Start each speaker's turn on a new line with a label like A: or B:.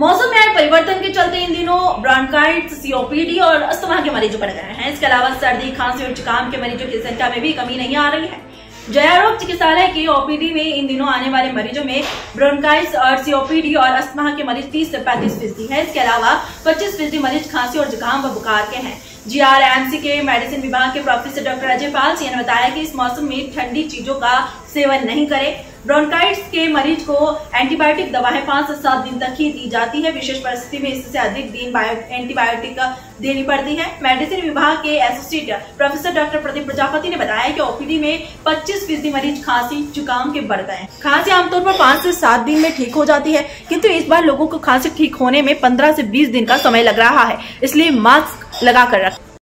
A: मौसम में आए परिवर्तन के चलते इन दिनों ब्रांकाइटिस सीओपीडी और अस्थमा के मरीज़ बढ़ गए हैं। इसके अलावा सर्दी, खांसी और जुकाम के मरीजों की संख्या में भी कमी नहीं आ रही है। जयारोग चिकित्सालय की ओपीडी में इन दिनों आने वाले मरीजों में ब्रोनकाइटिस और सीओपीडी और अस्थमा के मरीज़ 30 से 35 फ़ीसदी है। इसके अलावा 25 फ़ीसदी मरीज़ खांसी और जुकाम व बुखार के हैं। जीआरएमसी के मेडिसिन विभाग के प्रोफेसर डॉक्टर अजय पाल सिंह ने बताया कि इस मौसम में ठंडी चीज़ों का सेवन नहीं करें। ब्रोनकाइटिस के मरीज़ को एंटीबायोटिक दवाएँ पाँच से सात दिन तक ही दी जाती है। विशेष परिस्थिति में इससे अधिक दिन एंटीबायोटिक देनी पड़ती है। मेडिसिन विभाग के associate professor doctor Pradeep Prajapati ने बताया कि ओपीडी में 25 फ़ीसदी मरीज़ खांसी, जुकाम के बढ़ गए खांसी आमतौर पर पाँच से सात दिन में ठीक हो जाती है, किंतु इस बार लोगों को खांसी ठीक होने में पंद्रह से बीस दिन का समय लग रहा है, इसलिए मास्क लगा कर रखें।